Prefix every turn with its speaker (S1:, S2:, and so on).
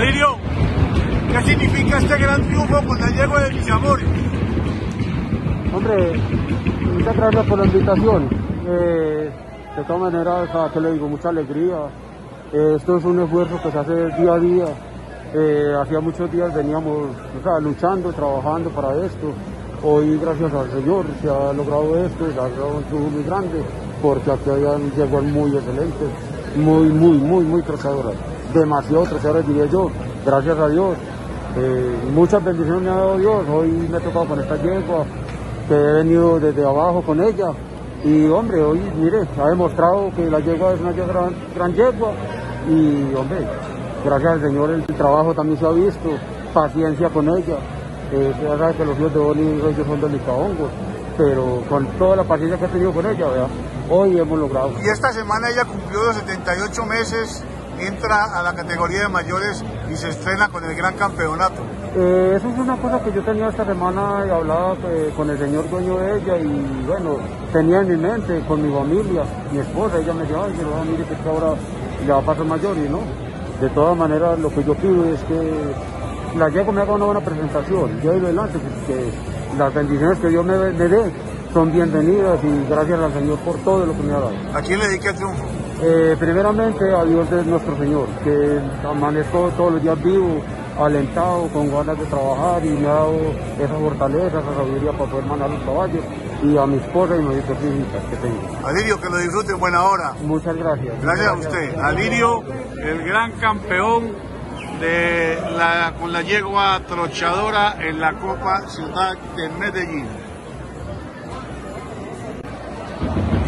S1: Alirio, ¿qué significa este gran triunfo con la yegua de mis amores?
S2: Hombre, muchas gracias por la invitación. Eh, de todas maneras, ¿a qué le digo? Mucha alegría. Eh, esto es un esfuerzo que se hace día a día. Eh, hacía muchos días veníamos o sea, luchando, trabajando para esto. Hoy, gracias al Señor, se ha logrado esto, se ha logrado un triunfo muy grande, porque aquí habían yeguas muy excelentes, muy, muy, muy, muy trozadoras. Demasiado trozadoras, diría yo. Gracias a Dios. Eh, muchas bendiciones me ha dado Dios. Hoy me ha tocado con esta yegua, que he venido desde abajo con ella. Y hombre, hoy, mire, ha demostrado que la yegua es una gran, gran yegua. Y hombre, gracias al Señor el trabajo también se ha visto, paciencia con ella. Eh, ya sabes que los hijos de Boni ellos son delicadongos, pero con toda la paciencia que he tenido con ella, hoy hemos logrado.
S1: Y esta semana ella cumplió los 78 meses, entra a la categoría de mayores y se estrena con el gran campeonato.
S2: Eh, eso es una cosa que yo tenía esta semana y hablaba eh, con el señor dueño de ella y bueno, tenía en mi mente con mi familia, mi esposa, ella me decía, ay, pero ah, mire que ahora ya va a pasar mayor y no. De todas maneras, lo que yo pido es que la llego me haga una buena presentación, yo adelante, que las bendiciones que Dios me, me dé son bienvenidas y gracias al Señor por todo lo que me ha dado.
S1: ¿A quién le dedica el triunfo?
S2: Eh, primeramente a Dios de nuestro Señor, que amanezco todos los días vivo, alentado, con ganas de trabajar y me ha dado esa fortaleza, esa sabiduría para poder mandar los caballos y a mi esposa y a mis hijas que tengo.
S1: Alirio, que lo disfruten, buena hora.
S2: Muchas gracias.
S1: Gracias, a usted. Alirio, el gran campeón de la, con la yegua trochadora en la Copa Ciudad de Medellín. Thank you.